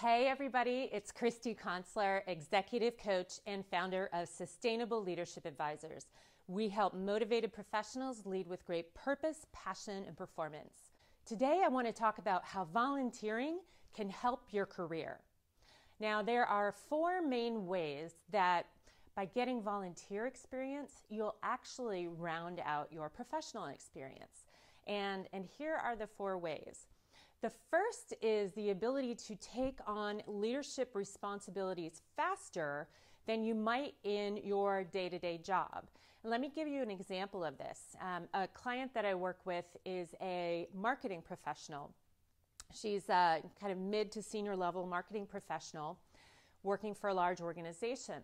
Hey, everybody, it's Christy Consler, executive coach and founder of Sustainable Leadership Advisors. We help motivated professionals lead with great purpose, passion, and performance. Today, I want to talk about how volunteering can help your career. Now, there are four main ways that by getting volunteer experience, you'll actually round out your professional experience. And, and here are the four ways. The first is the ability to take on leadership responsibilities faster than you might in your day to day job. And let me give you an example of this. Um, a client that I work with is a marketing professional. She's a kind of mid to senior level marketing professional working for a large organization.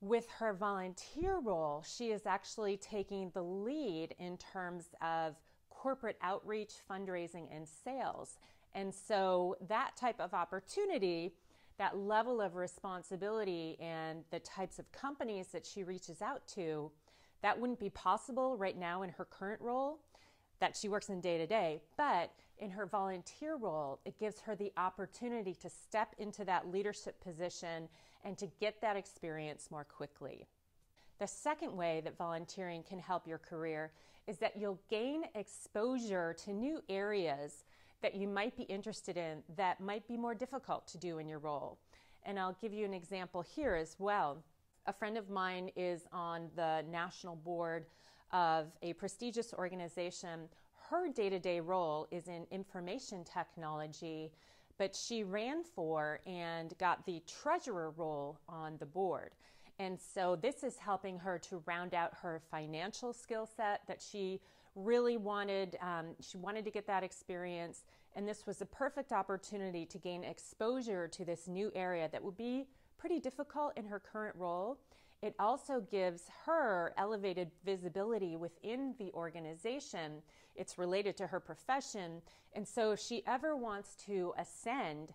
With her volunteer role, she is actually taking the lead in terms of corporate outreach, fundraising, and sales. And so that type of opportunity, that level of responsibility, and the types of companies that she reaches out to, that wouldn't be possible right now in her current role that she works in day to day. But in her volunteer role, it gives her the opportunity to step into that leadership position and to get that experience more quickly. The second way that volunteering can help your career is that you'll gain exposure to new areas that you might be interested in that might be more difficult to do in your role. And I'll give you an example here as well. A friend of mine is on the national board of a prestigious organization. Her day to day role is in information technology, but she ran for and got the treasurer role on the board. And so this is helping her to round out her financial skill set that she really wanted. Um, she wanted to get that experience. And this was a perfect opportunity to gain exposure to this new area that would be pretty difficult in her current role. It also gives her elevated visibility within the organization. It's related to her profession. And so if she ever wants to ascend,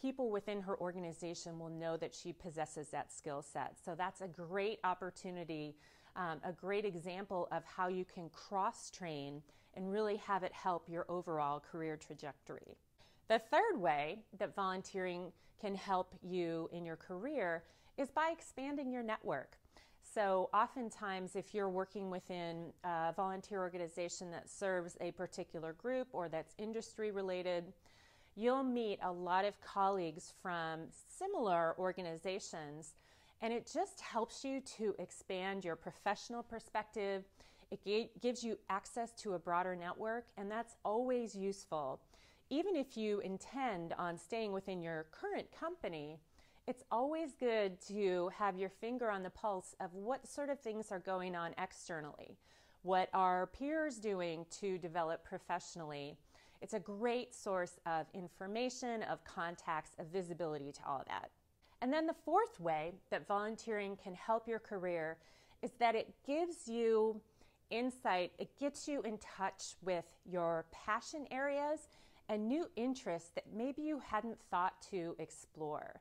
people within her organization will know that she possesses that skill set. So that's a great opportunity, um, a great example of how you can cross train and really have it help your overall career trajectory. The third way that volunteering can help you in your career is by expanding your network. So, oftentimes, if you're working within a volunteer organization that serves a particular group or that's industry related, you'll meet a lot of colleagues from similar organizations, and it just helps you to expand your professional perspective. It gives you access to a broader network, and that's always useful. Even if you intend on staying within your current company, it's always good to have your finger on the pulse of what sort of things are going on externally. What are peers doing to develop professionally? It's a great source of information, of contacts, of visibility to all of that. And then the fourth way that volunteering can help your career is that it gives you insight, it gets you in touch with your passion areas and new interests that maybe you hadn't thought to explore.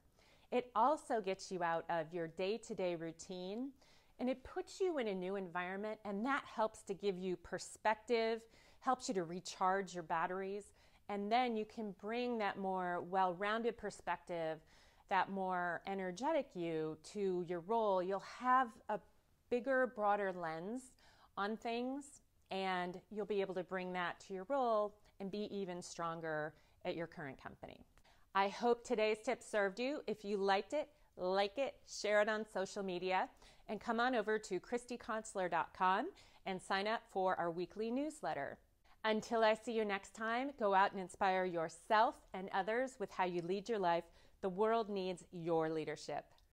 It also gets you out of your day to day routine and it puts you in a new environment, and that helps to give you perspective, helps you to recharge your batteries, and then you can bring that more well rounded perspective, that more energetic you to your role. You'll have a bigger, broader lens on things, and you'll be able to bring that to your role and be even stronger at your current company. I hope today's tip served you. If you liked it, like it, share it on social media, and come on over to ChristyConsler.com and sign up for our weekly newsletter. Until I see you next time, go out and inspire yourself and others with how you lead your life. The world needs your leadership.